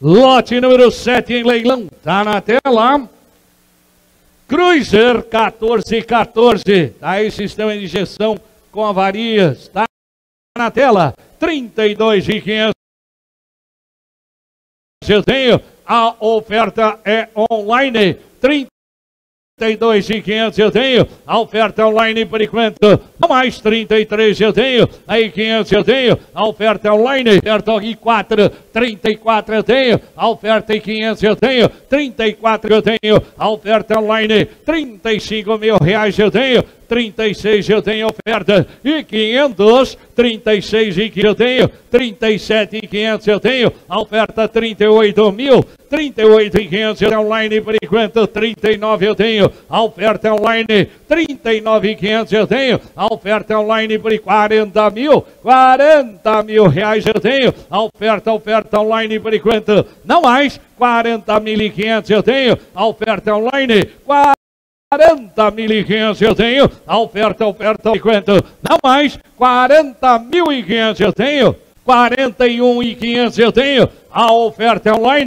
Lote número 7 em leilão. Tá na tela. Cruiser 1414. Tá aí sistema de injeção com avarias. Tá na tela. 32 e 500. Eu tenho. A oferta é online. 30 32 e 500 eu tenho, a oferta online por enquanto, mais 33 eu tenho, aí 500 eu tenho, a oferta online, oferta e 4, 34 eu tenho, a oferta e 500 eu tenho, 34 eu tenho, a oferta online, 35 mil reais eu tenho, 36 eu tenho oferta e 500, 36 e que eu tenho, 37 e 500 eu tenho, a oferta 38 mil, 38 e 500 eu tenho online por enquanto, 39 eu tenho, a oferta online 39 e 500 eu tenho, a oferta online por 40 mil, 40 mil reais eu tenho, a oferta, oferta online por enquanto, não mais, 40 mil e 500 eu tenho, a oferta online, 40 40.500 eu tenho, a oferta, oferta, 50, não mais, 40.500 eu tenho, 41.500 eu tenho, a oferta online,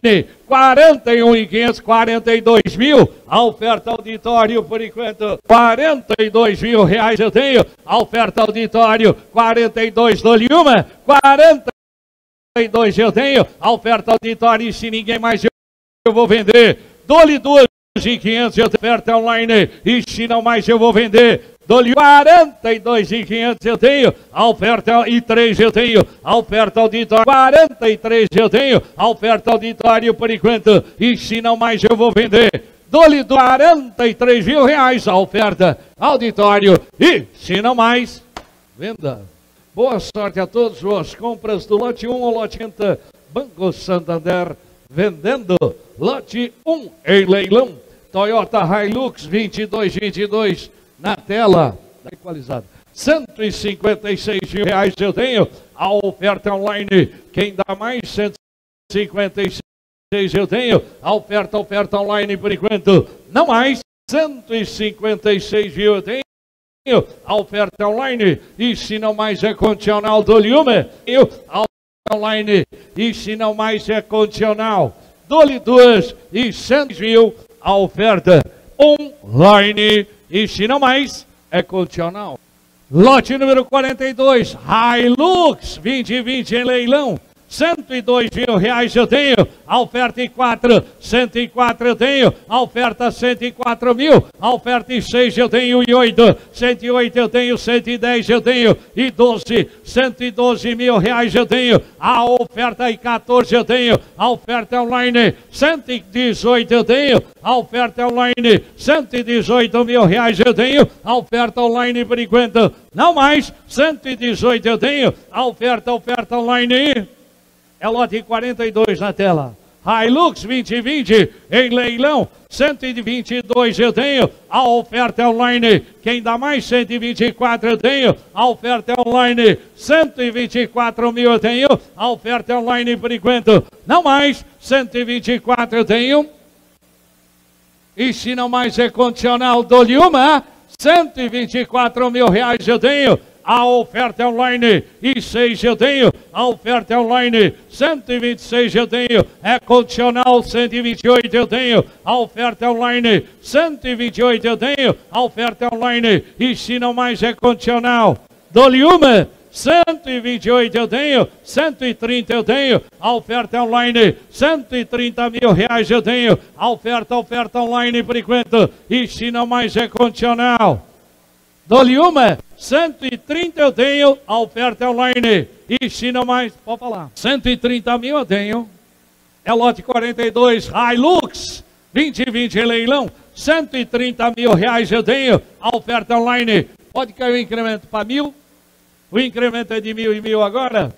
41.500, 42 mil, a oferta auditório por enquanto, 42 mil reais eu tenho, a oferta auditório, 42 dou-lhe uma, 42 eu tenho, a oferta auditório, se ninguém mais eu vou vender, dou-lhe duas e 500 eu oferta online. E se não mais eu vou vender. Dou-lhe 42 e 500 eu tenho, a oferta e 3 eu tenho, a oferta auditório 43 eu tenho, a oferta auditório por enquanto, e se não mais eu vou vender. Dou-lhe 43 mil reais a oferta auditório, e se não mais, venda. Boa sorte a todos, boas compras do lote 1 ao lote 30, Banco Santander, vendendo lote 1 em leilão. Toyota Hilux 2222 na tela, equalizado. 156 mil reais eu tenho. A oferta online, quem dá mais 156 eu tenho. A oferta, oferta online por enquanto, não mais. 156 mil eu tenho. A oferta online, e se não mais é condicional do Liume, a online, e se não mais é condicional, dou-lhe duas e 100 mil a oferta online e se não mais é condicional. Lote número 42, Hilux 2020 em leilão. 102 mil reais eu tenho, a oferta em 4, 104 eu tenho, a oferta 104 mil, a oferta em 6 eu tenho e 8, 108 eu tenho, 110 eu tenho e 12, 112 mil reais eu tenho, a oferta em 14 eu tenho, a oferta online 118 eu tenho, a oferta online 118 mil reais eu tenho, a oferta online por enquanto não mais, 118 eu tenho, a oferta, oferta online é lote 42 na tela. Hilux 2020 em leilão, 122 eu tenho, a oferta online, quem dá mais 124 eu tenho, a oferta online, 124 mil eu tenho, a oferta online por enquanto, não mais, 124 eu tenho, e se não mais é condicional, dou-lhe uma, 124 mil reais eu tenho, a oferta online e 6 eu tenho, a oferta online 126 eu tenho, é condicional 128 eu tenho, a oferta online 128 eu tenho, a oferta online e se não mais é condicional, dou-lhe uma 128 eu tenho, 130 eu tenho, a oferta online, 130 mil reais eu tenho, a oferta, oferta online por enquanto, e se não mais é condicional. Dou-lhe uma, 130 eu tenho, a oferta é online. E se não mais, pode falar. 130 mil eu tenho. É lote 42, Hilux, 2020 em leilão. 130 mil reais eu tenho, a oferta online. Pode cair o incremento para mil. O incremento é de mil e mil agora.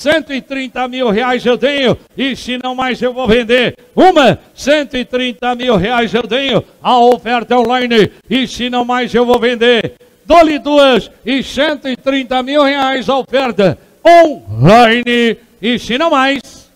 130 mil reais eu tenho, e se não mais eu vou vender. Uma, 130 mil reais eu tenho, a oferta online, e se não mais eu vou vender. Dou-lhe duas, e 130 mil reais a oferta online, e se não mais,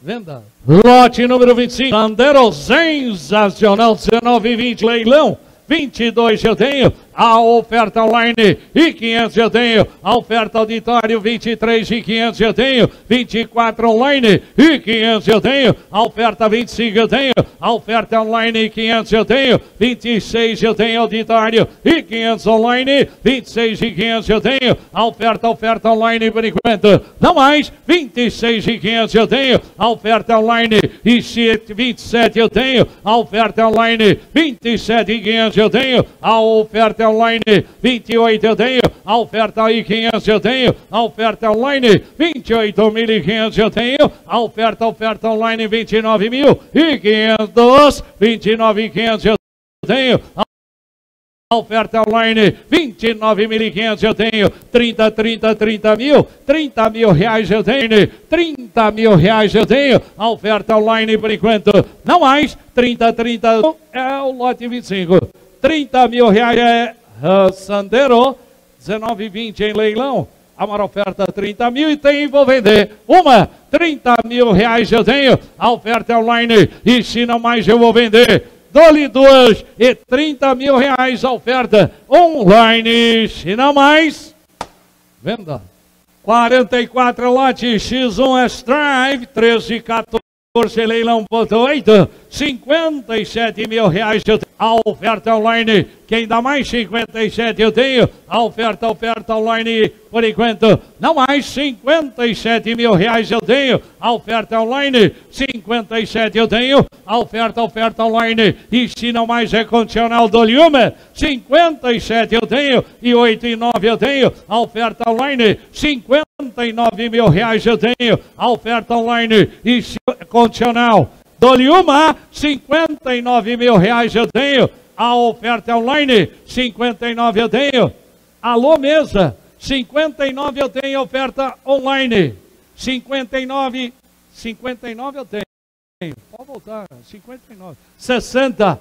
venda. Lote número 25, Sandero sensacional, 19 e 20, leilão. 22 eu tenho, A oferta online e 500 eu tenho. A oferta auditório 23 e 500 eu tenho. 24 online e 500 eu tenho. A oferta 25 eu tenho. A oferta online e 500 eu tenho. 26 eu tenho auditório e 500 online. 26 e 500 eu tenho. A oferta, oferta online por enquanto. Não mais. 26 e 500 eu tenho. A oferta online e 27 eu tenho. A oferta online 27 e 500 eu tenho. A oferta online 28 eu tenho. A oferta aí 500 eu tenho. A oferta online 28.500 eu tenho. A oferta, oferta online 29.500. 29.500 eu tenho. A oferta online, 29.500 eu tenho, 30, 30, 30 mil, 30 mil reais eu tenho, 30 mil reais eu tenho, a oferta online por enquanto, não mais, 30, 30, é o lote 25, 30 mil reais é uh, Sandero, 19,20 em leilão, a maior oferta 30 mil e tem vou vender uma 30 mil reais eu tenho a oferta online e se não mais eu vou vender Dole duas e 30 mil reais a oferta online. Se não mais, venda. 44 lotes X1 S-Drive, 13 14. Força leilão ponto 8, 57 mil reais. A oferta online, quem dá mais 57 eu tenho. A oferta, oferta online, por enquanto, não mais 57 mil reais eu tenho. A oferta online, 57 eu tenho. A oferta, oferta online, e se não mais é condicional do Liuma, 57 eu tenho. E 8 e 9 eu tenho. A oferta online, 50 59 mil reais eu tenho. A oferta online e condicional. Dou-lhe uma, 59 mil reais eu tenho. A oferta online, 59 eu tenho. Alô, mesa, 59 eu tenho oferta online. 59, 59 eu tenho. Pode voltar, 59. 60,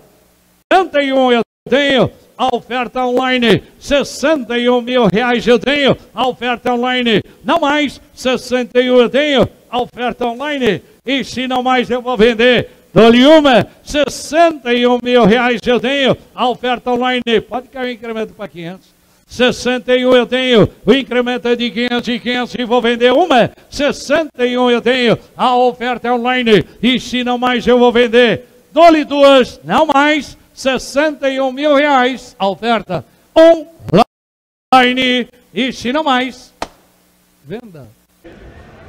61 eu tenho a oferta online, 61 mil reais eu tenho, a oferta online, não mais, 61 eu tenho, a oferta online, e se não mais eu vou vender, dou-lhe uma, 61 mil reais eu tenho, a oferta online, pode cair o incremento para 500. 61 eu tenho, o incremento é de 500 e 500 e vou vender uma, 61 eu tenho, a oferta online, e se não mais eu vou vender, dou-lhe duas, não mais, 61 mil reais a oferta online. E se não mais, venda.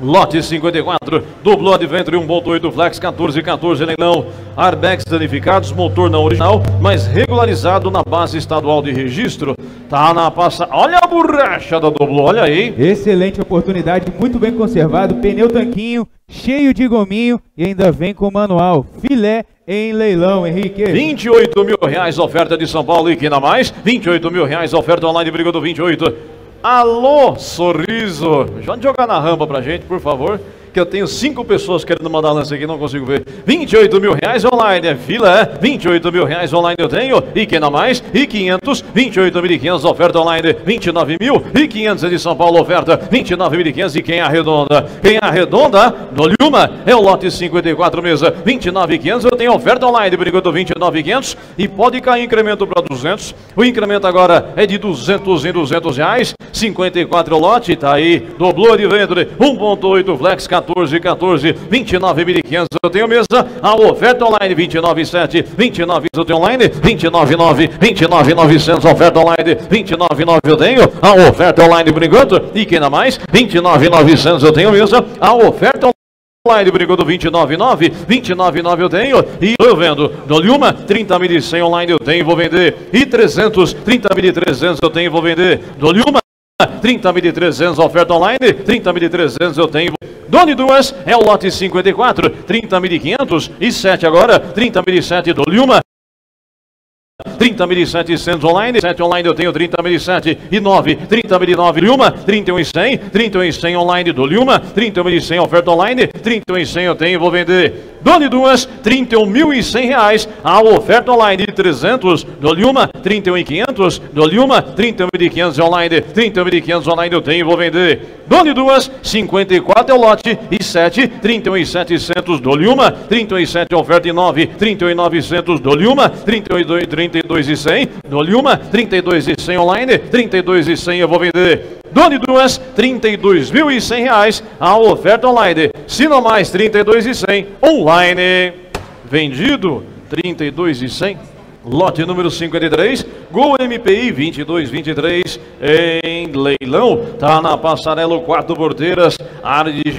Lote 54, duplo adventure 1.8 flex 1414 leilão, airbags danificados, motor não original, mas regularizado na base estadual de registro. Tá na passa. Olha a borracha da duplo, olha aí. Excelente oportunidade, muito bem conservado, pneu tanquinho, cheio de gominho e ainda vem com manual. Filé em leilão, Henrique. 28 mil reais oferta de São Paulo e que ainda mais. 28 mil reais oferta online, briga do 28. Alô, sorriso. Pode jogar na rampa pra gente, por favor que eu tenho cinco pessoas querendo mandar lance aqui, não consigo ver. 28 mil reais online, é fila, é? 28 mil reais online eu tenho, e quem não mais? E 500, 28 mil e 500, oferta online, 29 mil e 500 é de São Paulo, oferta, 29 mil e 500 quem arredonda? Quem arredonda? Dole uma, é o lote 54 mesa, 29 e 500, eu tenho oferta online, por enquanto 29 e 500, pode cair incremento para 200, o incremento agora é de 200 em 200 reais, 54 lote, tá aí, dobrou de ventre, 1.8 flex, 14, 14, 29.500 eu tenho mesa, a oferta online 29.7, 29 eu tenho online, 29.9, 29.900 oferta online, 29.9 eu tenho, a oferta online por enquanto, e quem ainda mais, 29.900 eu tenho mesa, a oferta online Online brigando 29,9, 29,9 eu tenho e eu vendo. Dou-lhe uma, 30.100 online eu tenho, vou vender. E 300, 30.300 eu tenho, vou vender. Dou-lhe uma, 30.300 oferta online, 30.300 eu tenho. Doni duas é o lote 54, 30.500 e 7 agora, 30.007 dou-lhe uma. 30.700 online, 7 online eu tenho 30.700 e 9, 30.009 uma, 31.100, 31.100 online dou-lhe uma, 31.100 oferta online, 31.100 eu tenho, vou vender, dou-lhe duas, 31.100 reais, a oferta online de 300, dou-lhe uma, 31.500, dou-lhe uma, 31.500 online, 31.500 online eu tenho, vou vender, dou-lhe duas, 54 é o lote e 7, 31.700 dou-lhe uma, 31.700 oferta e 9, 31.900 dou-lhe uma, 31.30 32 e 100. Dou-lhe uma, 32 e 100 online, 32 e 100 eu vou vender. Dou-lhe duas, 32.100 reais. A oferta online. Se não mais, 32 e 100 online. Vendido, 32 e 100. Lote número 53, Gol MPI 2223 em leilão. Tá na passarela quatro porteiras,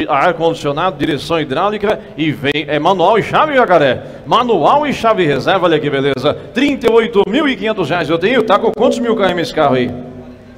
ar-condicionado, direção hidráulica e vem é manual e chave jacaré. Manual e chave reserva, olha que beleza. 38.500 reais eu tenho. Tá com quantos mil km esse carro aí?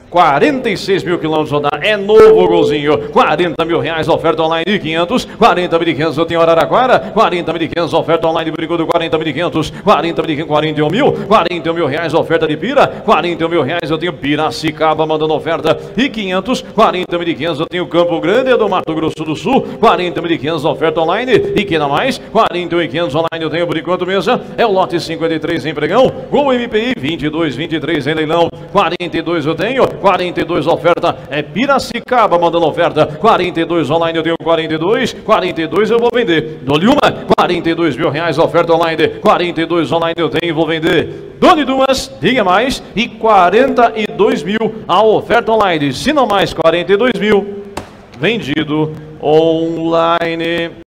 46 mil quilômetros rodados, é novo golzinho, 40 mil reais, oferta online de 500, 40 mil de 500 eu tenho Araraquara, 40 mil de 500, oferta online de Brigodo, 40 mil de 500, 40 mil de 500, 41 mil, 41 mil reais, oferta de Pira, 41 mil reais eu tenho Piracicaba mandando oferta. E 500, 40 mil de 500 eu tenho Campo Grande do Mato Grosso do Sul, 40 mil de 500, oferta online. E que não mais, 41 e 500 online eu tenho por enquanto mesa, é o lote 53 em pregão, Gol MPI 22, 23 em leilão, 42 eu tenho, 42 oferta é Piracicaba mandando oferta. 42 online eu tenho 42. 42 eu vou vender. Dou-lhe uma. 42 mil reais oferta online. 42 online eu tenho e vou vender. Dou-lhe duas. Diga mais. E 42 mil a oferta online. Se não mais 42 mil. Vendido online.